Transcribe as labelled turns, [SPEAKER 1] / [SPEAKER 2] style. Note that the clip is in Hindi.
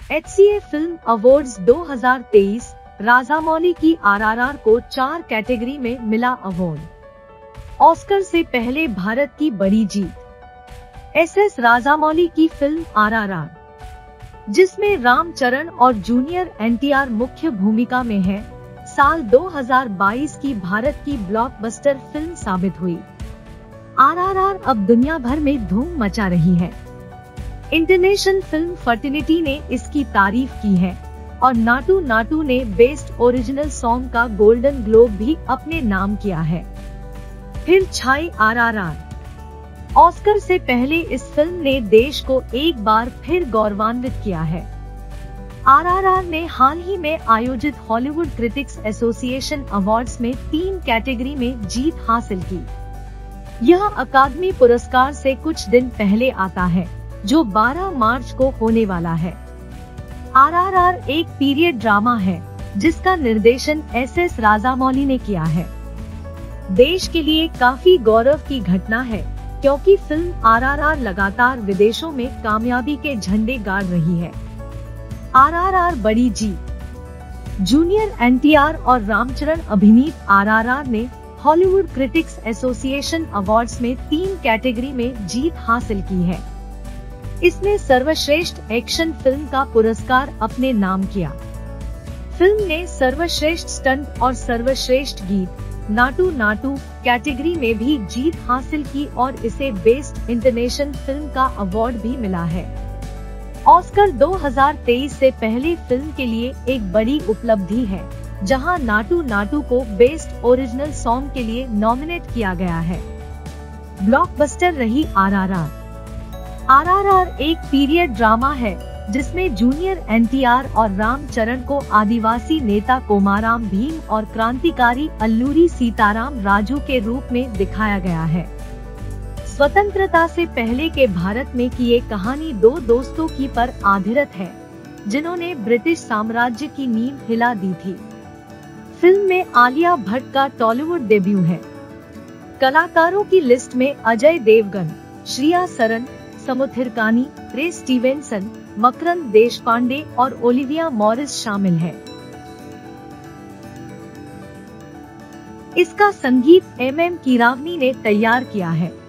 [SPEAKER 1] H C A film awards 2023 Rajamouli की आरआरआर को चार कैटेगरी में मिला अवार्ड ऑस्कर से पहले भारत की बड़ी जीत। एस एस राजामौली की फ़िल्म आरआरआर जिसमें रामचरण और जूनियर एनटीआर मुख्य भूमिका में है, साल 2022 की भारत की ब्लॉकबस्टर फ़िल्म साबित हुई। आरआरआर अब दुनिया भर में धूम मचा रही है। इंटरनेशनल फ़िल्म फर्टिनिटी ने इसकी तारीफ़ की है और नाटू नाटू ने बेस्ट ओरिजिनल सॉन्ग का गोल्डन ग्लोब भी अपने नाम किया है फिर छाई आरआरआर ऑस्कर से पहले इस फ़िल्म ने देश को एक बार फिर गौरवान्वित किया है आरआरआर ने हाल ही में आयोजित हॉलीवुड क्रिटिक्स एसोसिएशन अवार्ड्स में तीन कैटेगरी में जीत हासिल की यह अकादमी पुरस्कार से कुछ दिन पहले आता है जो 12 मार्च को होने वाला है। आरआरआर एक पीरियड ड्रामा है, जिसका निर्देशन एस एस राजामौली ने किया है। देश के लिए काफ़ी गौरव की घटना है, क्योंकि फ़िल्म आरआरआर लगातार विदेशों में कामयाबी के झंडे गाड़ रही है। आरआरआर बड़ी जीत जूनियर एनटीआर और रामचरण अभिनीत आरआरआर ने हॉलीवुड क्रिटिक्स एसोसिएशन अवार्ड्स में तीन कैटेगरी में जीत हासिल की है। इसने सर्वश्रेष्ठ एक्शन फ़िल्म का पुरस्कार अपने नाम किया। फ़िल्म ने सर्वश्रेष्ठ स्टंट और सर्वश्रेष्ठ गीत, नाटू नाटू कैटेगरी में भी जीत हासिल की और इसे बेस्ट इंटरनेशनल फ़िल्म का अवार्ड भी मिला है। ऑस्कर 2023 से पहले फ़िल्म के लिए एक बड़ी उपलब्धि है, जहाँ नाटू नाटू को बेस्ट ओरिजिनल सॉन्ग के लिए नॉमिनेट किया गया है। ब्लॉकबस्टर रही आरआरआर आरआरआर एक पीरियड ड्रामा है, जिसमें जूनियर एनटीआर और रामचरण को आदिवासी नेता कोमाराम भीम और क्रांतिकारी अल्लूरी सीताराम राजू के रूप में दिखाया गया है। स्वतंत्रता से पहले के भारत में की ये कहानी दो दोस्तों की पर आधारित है, जिन्होंने ब्रिटिश साम्राज्य की नींव हिला दी थी। फ़िल्म में आलिया भट्ट का टॉलीवुड डेब्यू है। कलाकारों की लिस्ट में अजय देवगन, श्रिया सरन समुथिरकानी रे स्टीवेंसन, मकरंद देश पांडे और ओलिविया मॉरिस शामिल हैं। इसका संगीत एम एम कीरावनी ने तैयार किया है